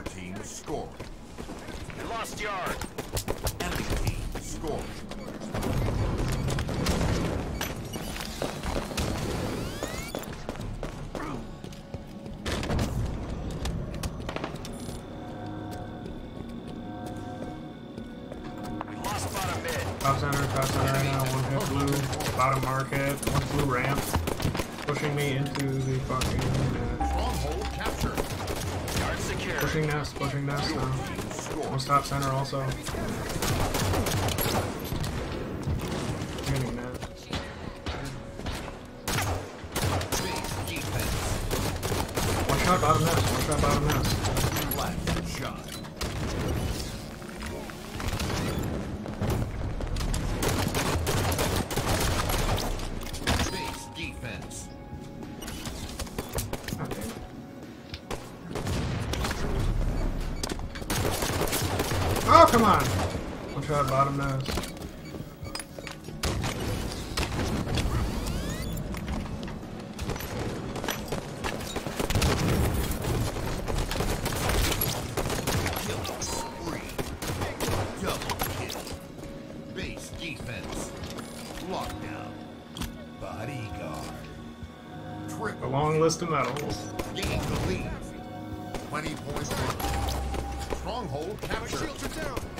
Your team scoring. We lost yard. Enemy team scoring. Lost bottom mid. Top center, top center right now. One hit blue. Bottom market. One blue ramp. Pushing me into the fucking. Uh, Stronghold captured. Pushing nest, pushing nest now. One top center also. Getting that. One shot bottom nest. One shot bottom nest. Last shot. Oh, come on! One shot bottom. Bodyguard. A long list of medals. Gain the lead. 20 points. Stronghold captured.